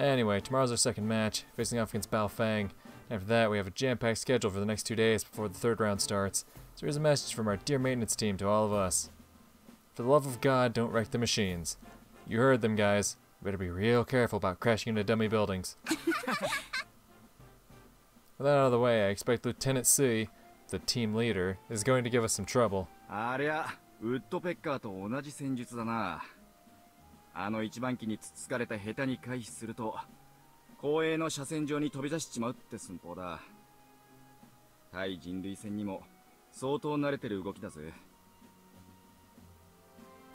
Anyway, tomorrow's our second match, facing off against Bao Feng. After that, we have a jam-packed schedule for the next two days before the third round starts. So here's a message from our dear maintenance team to all of us. For the love of God, don't wreck the machines. You heard them, guys. You better be real careful about crashing into dummy buildings. With that out of the way, I expect Lieutenant C, the team leader, is going to give us some trouble. あの一番機につつかれた下手に回避すると公営の車線上に飛び出しちまうって寸法だ。対人類戦にも相当慣れてる動きだぜ。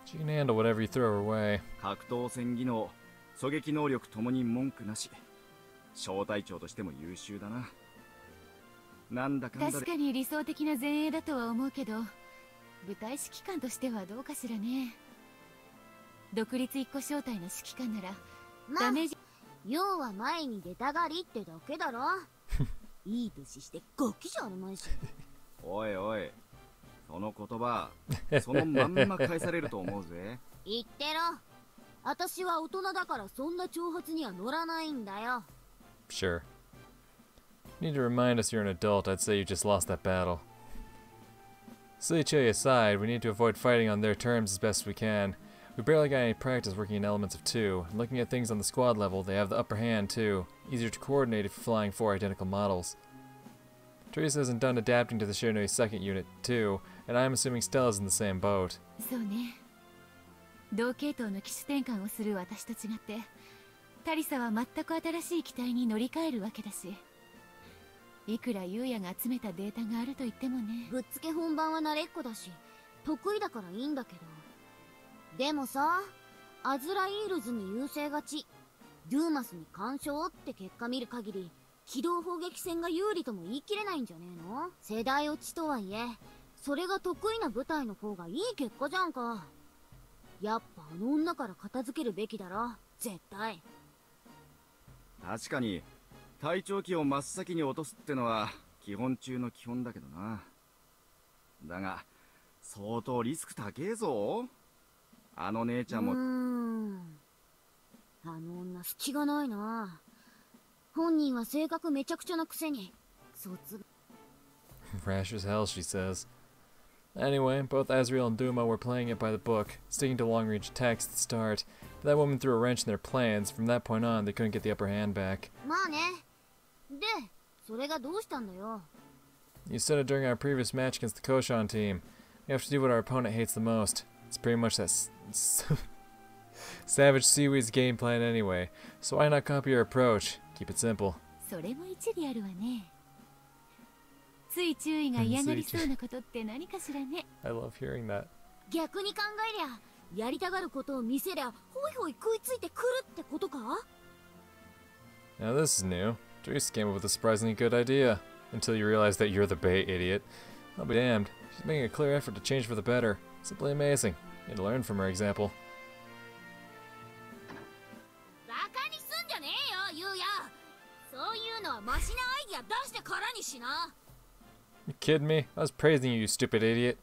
She can handle whatever you throw her way. 格闘戦技能狙撃能力ともに文句なし。小隊長としても優秀だな。なんだかんだで。確かに理想的な前衛だとは思うけど部隊指揮官としてはどうかしらね独立一個小隊の指揮官ならまあダメージ要は前に出たがりってだけだろいい年してガキじゃあるまいしおいおいその言葉そのまんま返されると思うぜ言ってろ私は大人だからそんな挑発には乗らないんだよ Sure. Need to remind us you're an adult, I'd say you just lost that battle. Silly chili aside, we need to avoid fighting on their terms as best we can. We barely got any practice working in elements of two, and looking at things on the squad level, they have the upper hand too, easier to coordinate if you're flying four identical models. Tarisa isn't done adapting to the Shiranui second unit, too, and I'm assuming Stella's in the same boat. 同系統の機種転換をする私と違ってタリサは全く新しい機体に乗り換えるわけだしいくらユウヤが集めたデータがあると言ってもね。ぶっつけ本番は慣れっこだし得意だからいいんだけど。でもさアズライールズに優勢勝ち。ドゥーマスに干渉って結果見る限り機動砲撃戦が有利とも言い切れないんじゃねえの？世代落ちとはいえそれが得意な部隊の方がいい結果じゃんか。やっぱあの女から片付けるべきだろ。絶対。確かに隊長機を真っ先に落とすってのは基本中の基本だけどな。だが相当リスク高えぞ。あの姉ちゃんも、うーんあの女隙がないな本人は性格めちゃくちゃなくせに卒 Rash as hell, she says. Anyway, both Azrael and Duma were playing it by the book, sticking to long range attacks at the start. But that woman threw a wrench in their plans. From that point on, they couldn't get the upper hand back. まあねでそれがどうしたんだよ You said it during our previous match against the Koshan team. We have to do what our opponent hates the most. It's pretty much that s- s- Savage Seaweed's game plan anyway. So why not copy your approach? Keep it simple. それも一理あるわねつい注意が嫌がりそうなことって何かしらね I love hearing that. 逆に考えりゃやりたがることを見せりゃほいほい食いついてくるってことか Now this is new. Therese came up with a surprisingly good idea. Until you realize that you're the bait, idiot. I'll be damned. She's making a clear effort to change for the better. Simply amazing. Need to learn from her example. You kidding me? I was praising you, you stupid idiot.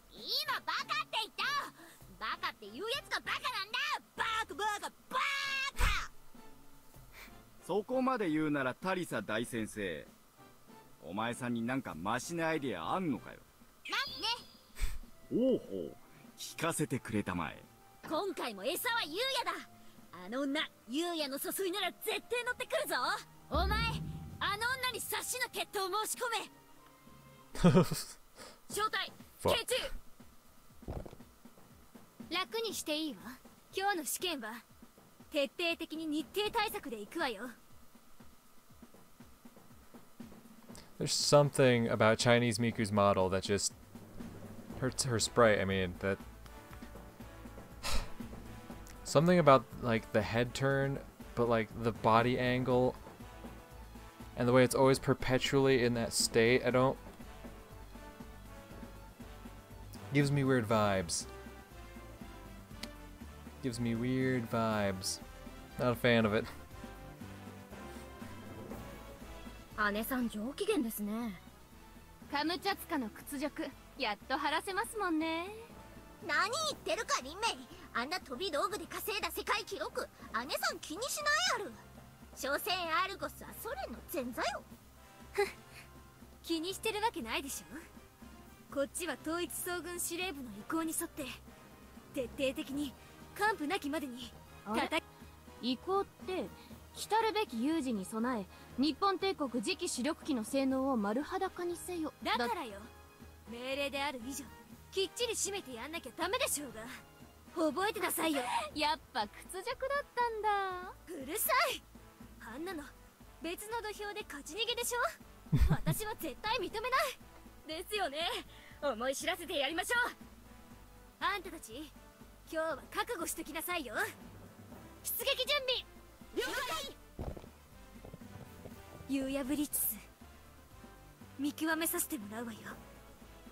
聞かせてくれたまえ。今回も餌はユウヤだ。あの女ユウヤの誘いなら絶対乗ってくるぞ。お前あの女に察しの決闘を申し込め。招待慶中。楽にしていいわ。今日の試験は徹底的に日程対策で行くわよ。There's something about Chinese Miku's model that just hurts her sprite. I mean, that Something about, like, the head turn, but, like, the body angle and the way it's always perpetually in that state. I don't. Gives me weird vibes. Gives me weird vibes. Not a fan of it. 姉さん上機嫌ですねカムチャツカの屈辱やっと晴らせますもんね 何言ってるかリンメイ。あんな飛び道具で稼いだ世界記録姉さん気にしないある所詮アルゴスはソ連の前座よ気にしてるわけないでしょ。こっちは統一総軍司令部の意向に沿って徹底的に完膚なきまでに叩意向って来たるべき有事に備え日本帝国次期主力機の性能を丸裸にせよ。だからよ。命令である以上きっちり締めてやんなきゃダメでしょうが。覚えてなさいよ。やっぱ屈辱だったんだ。うるさい。あんなの。別の土俵で勝ち逃げでしょ。私は絶対認めない。ですよね。思い知らせてやりましょう。あんたたち今日は覚悟しときなさいよ。出撃準備。了解。ユーヤブリッツス。見極めさせてもらうわよ。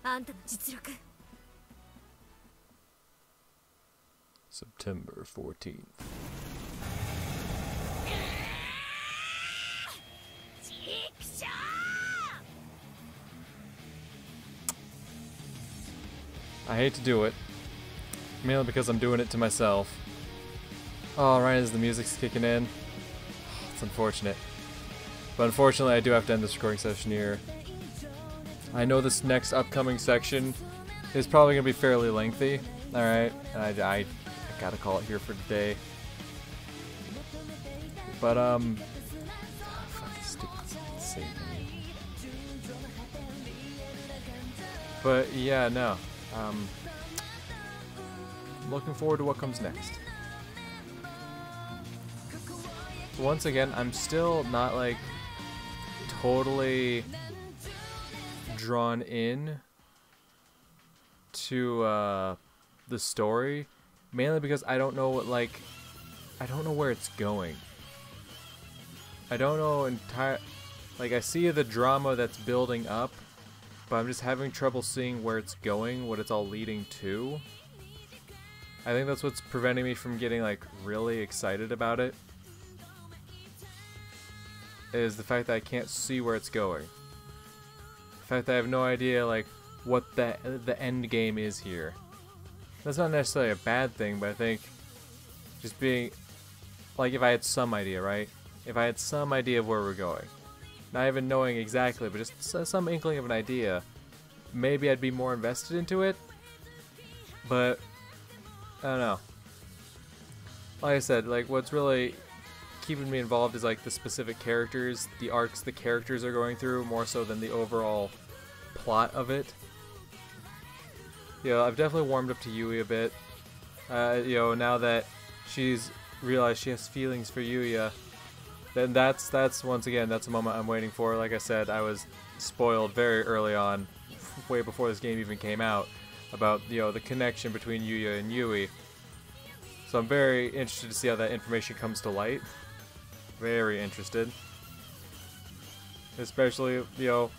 あんたの実力 September 14th. I hate to do it, mainly because I'm doing it to myself. Oh, right as the music's kicking in. It's unfortunate. But unfortunately, I do have to end this recording session here. I know this next upcoming section is probably going to be fairly lengthy. Alright, I, I gotta call it here for today. But, um. But, yeah, no. Um. Looking forward to what comes next. Once again, I'm still not like totally drawn in to uh, the story, mainly because I don't know what like I don't know where it's going. I don't know entire like I see the drama that's building up, but I'm just having trouble seeing where it's going, what it's all leading to. I think that's what's preventing me from getting like really excited about it. Is the fact that I can't see where it's going. The fact that I have no idea like what the the end game is here. That's not necessarily a bad thing, but I think just being like if I had some idea, right? If I had some idea of where we're going, not even knowing exactly, but just some inkling of an idea, maybe I'd be more invested into it. But I don't know. Like I said, like what's really keeping me involved is like the specific characters, the arcs the characters are going through, more so than the overall plot of it. You know, I've definitely warmed up to Yui a bit. Uh, you know, now that she's realized she has feelings for Yuya, then that's that's once again that's a moment I'm waiting for. Like I said, I was spoiled very early on, way before this game even came out, about you know the connection between Yuya and Yui. So I'm very interested to see how that information comes to light. Very interested. Especially, you know,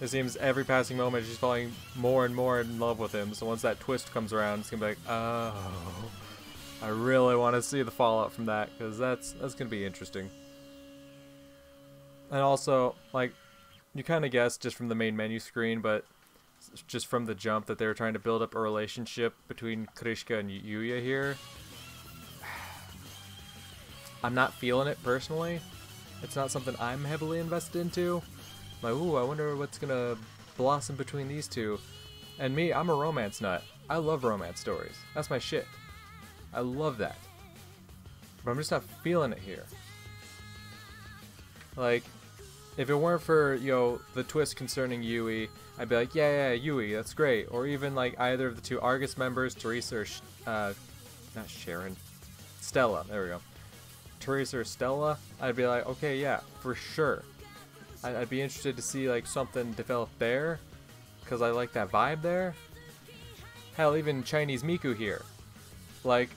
it seems every passing moment she's falling more and more in love with him. So once that twist comes around, it's gonna be like, oh, I really want to see the fallout from that because that's that's gonna be interesting. And also, like, you kind of guessed just from the main menu screen, but just from the jump that they were trying to build up a relationship between Cryska and Yuya here. I'm not feeling it personally. It's not something I'm heavily invested into. Like, ooh, I wonder what's gonna blossom between these two. And me, I'm a romance nut. I love romance stories. That's my shit. I love that. But I'm just not feeling it here. Like, if it weren't for, you know, the twist concerning Yui, I'd be like, yeah, yeah, Yui, that's great. Or even, like, either of the two Argus members, Tarisa or, uh, not Sharon, Stella, there we go. Tarisa or Stella, I'd be like, okay, yeah, for sure. I'd, be interested to see like something develop there, because I like that vibe there. Hell, even Chinese Miku here, like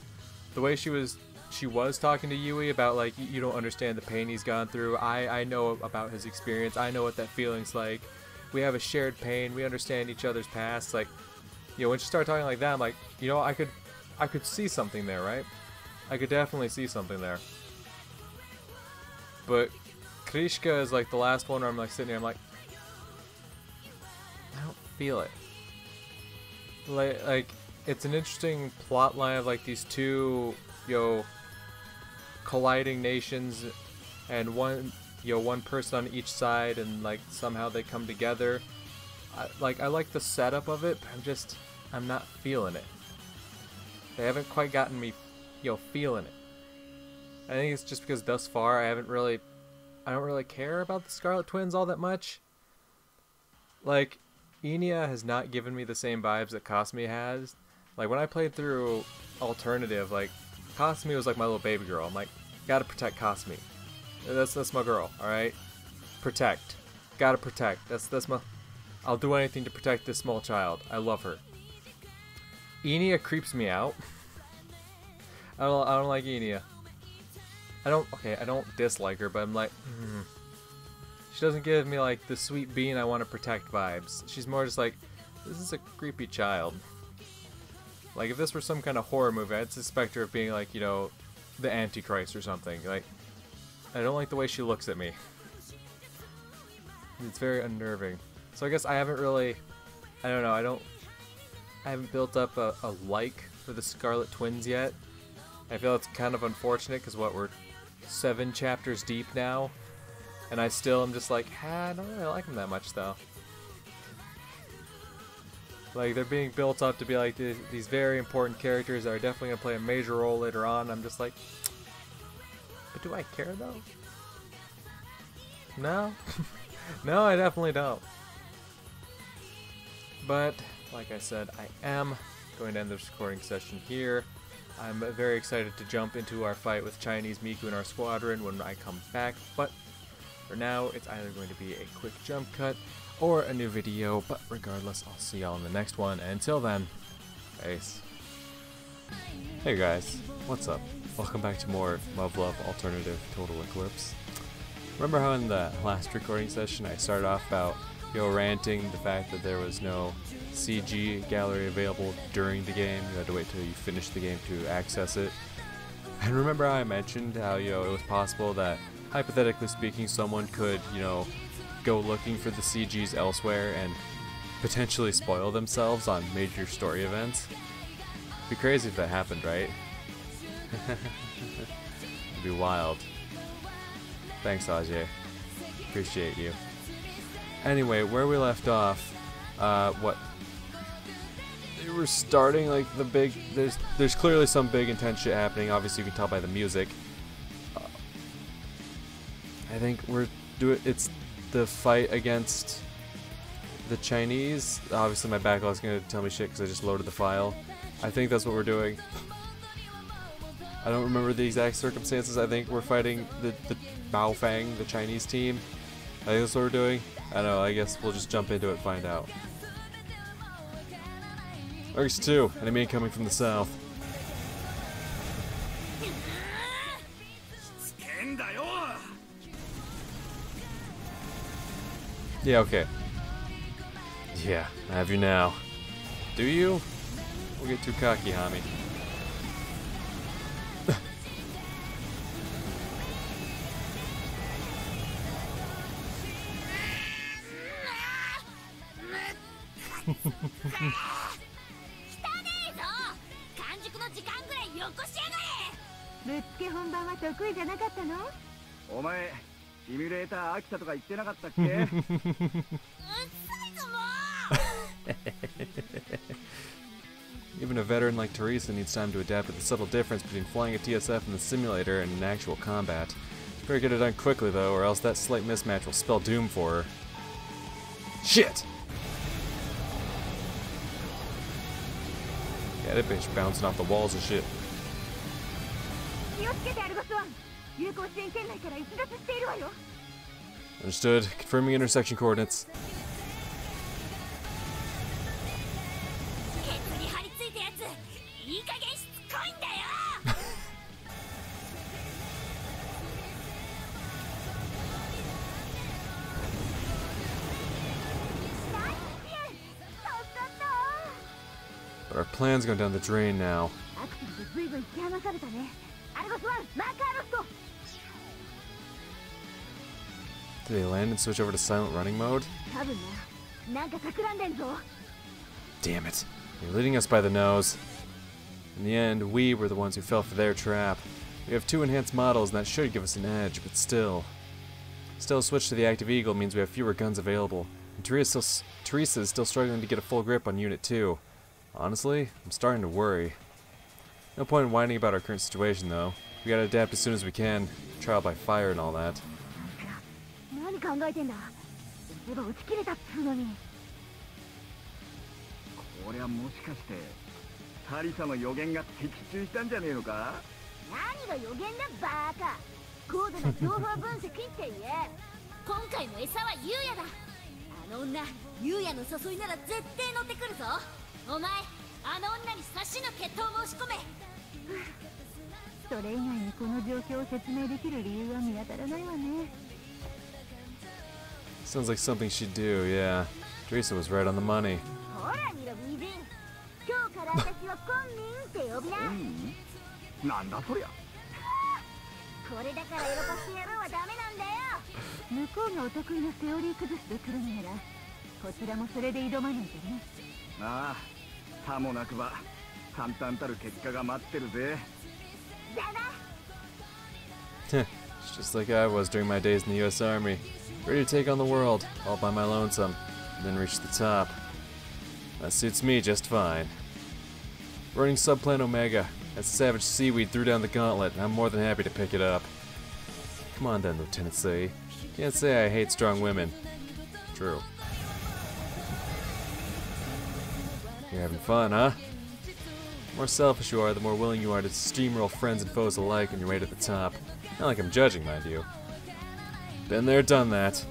the way she was, she was talking to Yui about like you don't understand the pain he's gone through. I I know about his experience. I know what that feeling's like. We have a shared pain. We understand each other's past. Like, you know, when she started talking like that, I'm like, you know, I could, I could see something there, right? I could definitely see something there. But Cryska is like the last one where I'm like sitting here, I'm like, I don't feel it. Like, like it's an interesting plot line of like these two, you know, colliding nations and one you know one person on each side and like somehow they come together. I, like I like the setup of it, but I'm just I'm not feeling it. They haven't quite gotten me, you know, feeling it. I think it's just because thus far I haven't really, I don't really care about the Scarlet Twins all that much. Like, Inia has not given me the same vibes that Kasumi has. Like when I played through Alternative, like Kasumi was like my little baby girl. I'm like, gotta protect Kasumi. That's that's my girl. All right, protect. Gotta protect. That's that's my. I'll do anything to protect this small child. I love her. Inia creeps me out. I don't. I don't like Inia. I don't. Okay, I don't dislike her, but I'm like, hmm. she doesn't give me like the sweet being I want to protect vibes. She's more just like, this is a creepy child. Like if this were some kind of horror movie, I'd suspect her of being like, you know, the Antichrist or something. Like, I don't like the way she looks at me. It's very unnerving. So I guess I haven't really, I don't know, I don't, I haven't built up a, a like for the Scarlet Twins yet. I feel it's kind of unfortunate because what we're seven chapters deep now, and I still am just like, ah, I don't really like them that much though. Like they're being built up to be like th these very important characters that are definitely gonna play a major role later on. I'm just like, but do I care though? No, no, I definitely don't. But like I said, I am going to end this recording session here. I'm very excited to jump into our fight with Chinese Miku and our squadron when I come back, but for now, it's either going to be a quick jump cut or a new video, but regardless, I'll see y'all in the next one, and until then, peace. Hey guys, what's up? Welcome back to more Muv-Luv Alternative Total Eclipse. Remember how in the last recording session I started off about, you know, ranting the fact that there was no CG gallery available during the game. You had to wait till you finished the game to access it. And remember how I mentioned how, you know, it was possible that, hypothetically speaking, someone could, you know, go looking for the CGs elsewhere and potentially spoil themselves on major story events? It'd be crazy if that happened, right? It'd be wild. Thanks, Ajay. Appreciate you. Anyway, where we left off, uh, what they were starting like the big there's there's clearly some big intense shit happening. Obviously you can tell by the music. Uh, i think we're doing it's the fight against the chinese. Obviously my backlog's gonna tell me shit because i just loaded the file. I think that's what we're doing. I don't remember the exact circumstances. I think we're fighting the the Baofeng, the chinese team. I think that's what we're doing i don't know i guess we'll just jump into it and find out Argus 2, enemy coming from the south. Yeah, okay. Yeah, I have you now. Do you? We'll get too cocky, Hami. Even a veteran like Tarisa needs time to adapt to the subtle difference between flying a TSF in the simulator and in actual combat. Better get it done quickly though, or else that slight mismatch will spell doom for her. Shit! Bitch bouncing off the walls and shit. Understood. Confirming intersection coordinates. Plan's going down the drain now. Did they land and switch over to silent running mode? Damn it. They're leading us by the nose. In the end, we were the ones who fell for their trap. We have two enhanced models, and that should give us an edge, but still. Still, a switch to the Active Eagle means we have fewer guns available. And Tarisa, Tarisa is still struggling to get a full grip on Unit 2. Honestly, I'm starting to worry. No point in whining about our current situation, though. We gotta adapt as soon as we can. Trial by fire and all that. お前あの女に差しの決闘を申し込めそれ以外にこの状況を説明できる理由は見当たらないわね Sounds like something she'd do, yeah. Teresa was right on the money. ほら、今日から私はコンンって呼びな。なんだりゃ。これだから野郎はダメなんだよ。向こうがお得意のセオリー崩しるなら、こちらもそれで挑まないと。あ、さもなくば簡単たる結果が待ってるぜだな It's just like I was during my days in the US Army. Ready to take on the world, all by my lonesome, and then reach the top. That suits me just fine. Running Subplan Omega, that savage seaweed threw down the gauntlet, and I'm more than happy to pick it up. Come on then, Lieutenant C. Can't say I hate strong women. True. You're having fun, huh? The more selfish you are, the more willing you are to steamroll friends and foes alike on your way to the top. Not like I'm judging, mind you. Been there, done that.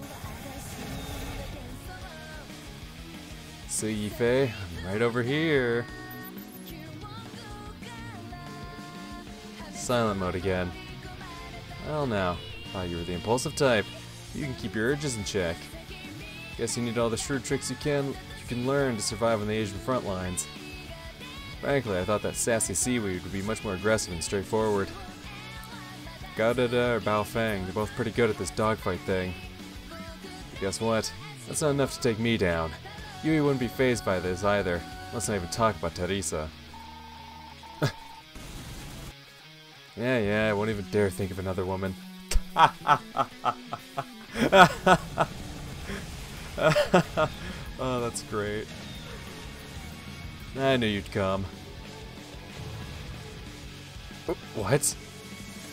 See, Yifei, I'm right over here. Silent mode again. Well now, thought you were the impulsive type. You can keep your urges in check. Guess you need all the shrewd tricks you can you can learn to survive on the Asian front lines. Frankly, I thought that sassy seaweed would be much more aggressive and straightforward. Gaudada or Bao Feng, they're both pretty good at this dogfight thing. But guess what? That's not enough to take me down. Yui wouldn't be phased by this either. Let's not even talk about Tarisa. yeah, yeah, I won't even dare think of another woman. oh, that's great. I knew you'd come. Oh, What?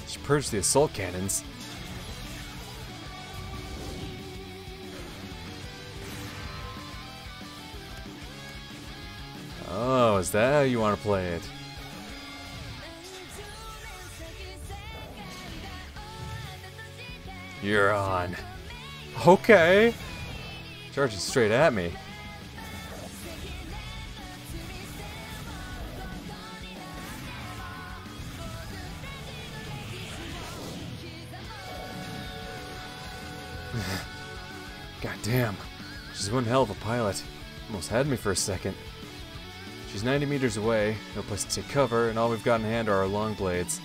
She purged the assault cannons. Oh, is that how you want to play it? You're on. Okay. Charging straight at me. God damn. She's one hell of a pilot. Almost had me for a second. She's 90 meters away, no place to take cover, and all we've got in hand are our long blades.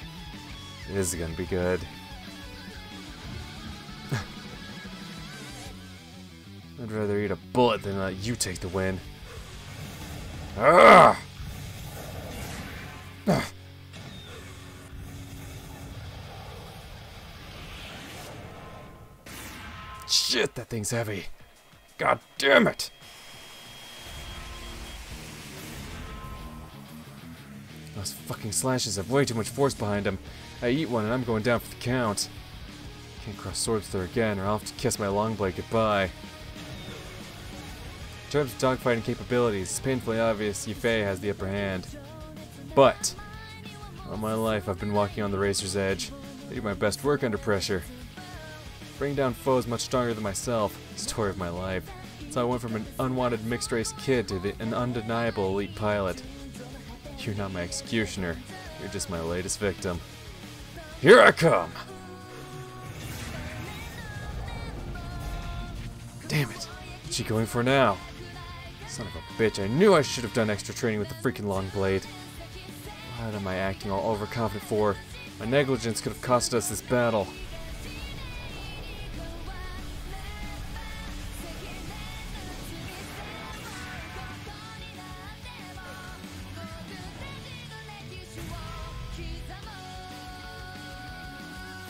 This is gonna be good. Let you take the win. Ugh. Shit, that thing's heavy. God damn it! Those fucking slashes have way too much force behind them. I eat one and I'm going down for the count. Can't cross swords there again or I'll have to kiss my long blade goodbye. In terms of dogfighting capabilities, it's painfully obvious Yifei has the upper hand. But, all my life I've been walking on the racer's edge. I do my best work under pressure. Bring down foes much stronger than myself. Story of my life. So I went from an unwanted mixed race kid to the, an undeniable elite pilot. You're not my executioner. You're just my latest victim. Here I come! Damn it. What's she going for now? Son of a bitch, I knew I should have done extra training with the freaking long blade. What am I acting all overconfident for? My negligence could have cost us this battle.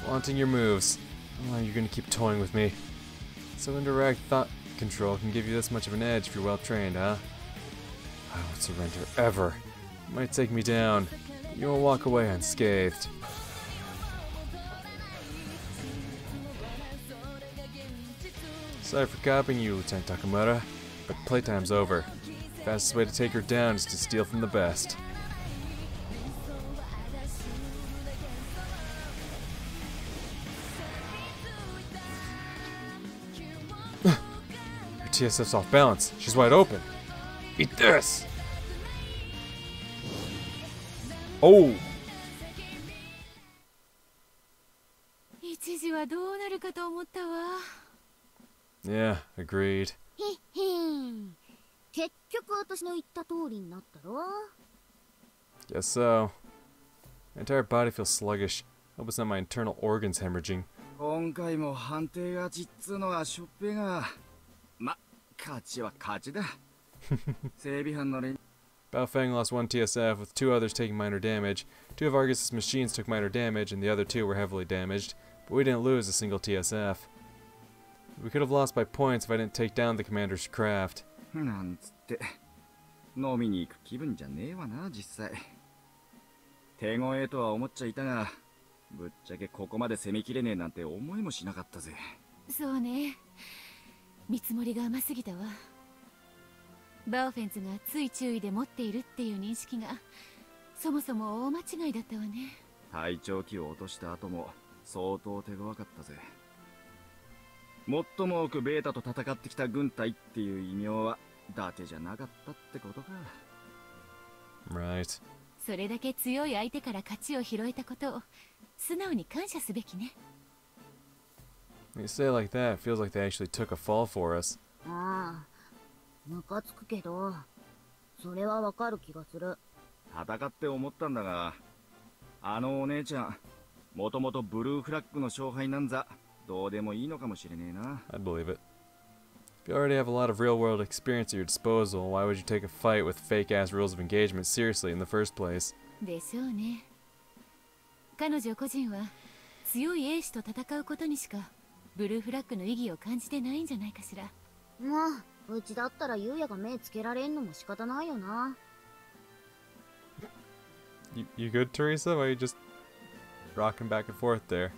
Flaunting your moves. Oh, long are gonna keep toying with me? So indirect thought control can give you this much of an edge if you're well trained, huh? I won't surrender ever. Might take me down, but you won't walk away unscathed. Sorry for copying you, Lieutenant Takamura, but playtime's over. Fastest way to take her down is to steal from the best. TSF's off balance. She's wide open. Eat this! Oh! 一時はどうなるかと思ったわ Yeah, agreed. へっへん結局私の言った通りになったろ Guess so. My entire body feels sluggish. Hope it's not my internal organs hemorrhaging. 今回も判定勝ちっつうのはしょっぺがま 勝ちは勝ちだ整備班の連 Baofeng lost one TSF, with two others taking minor damage. Two of Argus's machines took minor damage, and the other two were heavily damaged. But we didn't lose a single TSF. We could have lost by points if I didn't take down the commander's craft. なんつって飲みに行く気分じゃねえわな実際手ごえとは思っちゃいたがぶっちゃけここまで攻めきれねえなんて思いもしなかったぜそうね見積もりが甘すぎたわ。バオフェンズがつい注意で持っているっていう認識がそもそも大間違いだったわね。隊長機を落とした後も相当手強かったぜ。最も多くベータと戦ってきた軍隊っていう異名は伊達じゃなかったってことか。Right. それだけ強い相手から勝ちを拾えたことを素直に感謝すべきね When you say it like that, it feels like they actually took a fall for us. ああムカつくけどそれはわかる気がする戦って思ったんだがあのお姉ちゃんもともとブルーフラッグの勝敗なんざどうでもいいのかもしれねえな I'd believe it. If you already have a lot of real world experience at your disposal, why would you take a fight with fake ass rules of engagement seriously in the first place? でしょうね彼女個人は強い英士と戦うことにしか ブルーフラッグの意義を感じてないんじゃないかしらまあうちだったら優也が目つけられんのも仕方ないよな You, you good, Teresa? Why are you just rocking back and forth there?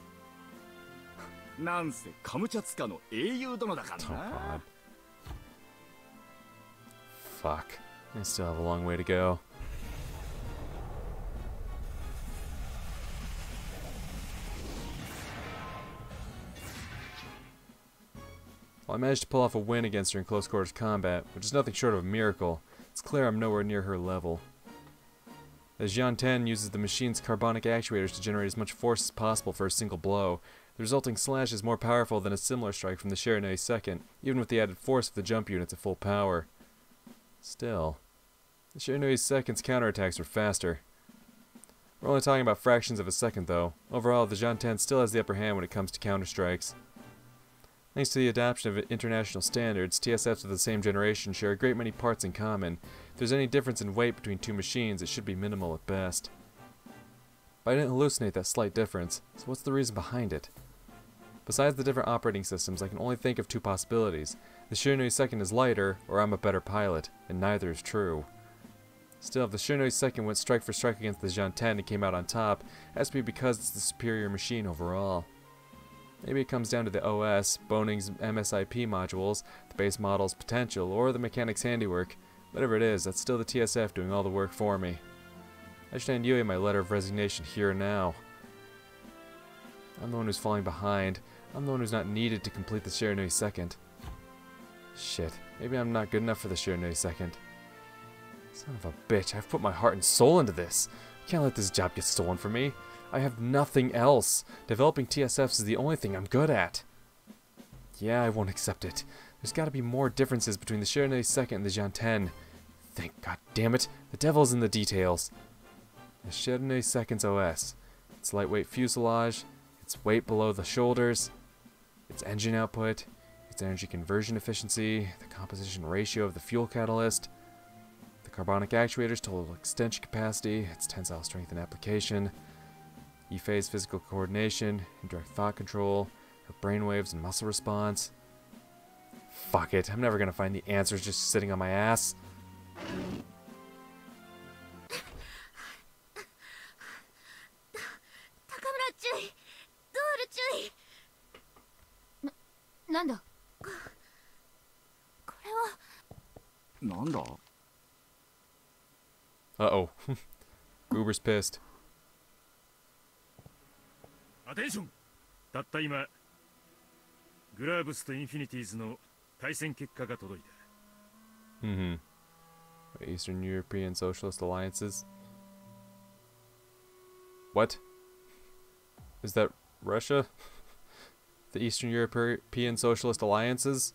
なんせカムチャツカの英雄殿だから Oh な god. Fuck. I still have a long way to go. Well, I managed to pull off a win against her in close quarters combat, which is nothing short of a miracle. It's clear I'm nowhere near her level. As Jian Ten uses the machine's carbonic actuators to generate as much force as possible for a single blow, the resulting slash is more powerful than a similar strike from the Shiranui second, even with the added force of the jump units at full power. Still, the Shiranui second's counterattacks are faster. We're only talking about fractions of a second though. Overall, the Jantan still has the upper hand when it comes to counterstrikes. Thanks to the adoption of international standards, TSFs of the same generation share a great many parts in common. If there's any difference in weight between two machines, it should be minimal at best. But I didn't hallucinate that slight difference, so what's the reason behind it? Besides the different operating systems, I can only think of two possibilities. The Shiranui second is lighter, or I'm a better pilot, and neither is true. Still, if the Shiranui second went strike for strike against the 10 and came out on top, to be because it's the superior machine overall. Maybe it comes down to the OS, Boeing's MSIP modules, the base model's potential, or the mechanic's handiwork. Whatever it is, that's still the TSF doing all the work for me. I should hand Yui my letter of resignation here and now. I'm the one who's falling behind. I'm the one who's not needed to complete the Shiranui second. Shit, maybe I'm not good enough for the Shiranui second. Son of a bitch, I've put my heart and soul into this. I can't let this job get stolen from me. I have nothing else. Developing TSFs is the only thing I'm good at. Yeah, I won't accept it. There's gotta be more differences between the Shiranui second and the 10. Thank god damn it, the devil's in the details. The Shiranui second's OS. Its lightweight fuselage, its weight below the shoulders, its engine output, its energy conversion efficiency, the composition ratio of the fuel catalyst, the carbonic actuator's total extension capacity, its tensile strength and application, Yifei's physical coordination, direct thought control, her brainwaves and muscle response. Fuck it, I'm never gonna find the answers just sitting on my ass. Uh-oh. Uber's pissed. テンションたった今グラーブスとインフィニティーズの対戦結果が届いた Mm hmm. Eastern European Socialist Alliances. What? Is that Russia? The Eastern European Socialist Alliances?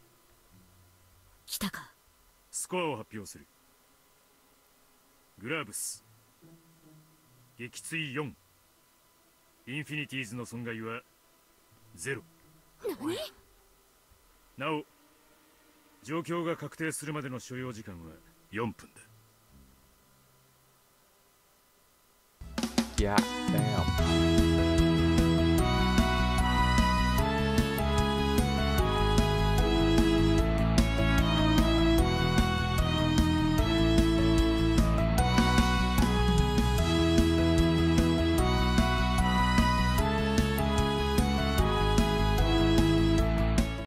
来たかスコアを発表するグラーブス撃墜4 インフィニティーズの損害は0なお状況が確定するまでの所要時間は4分だ。Yeah, damn.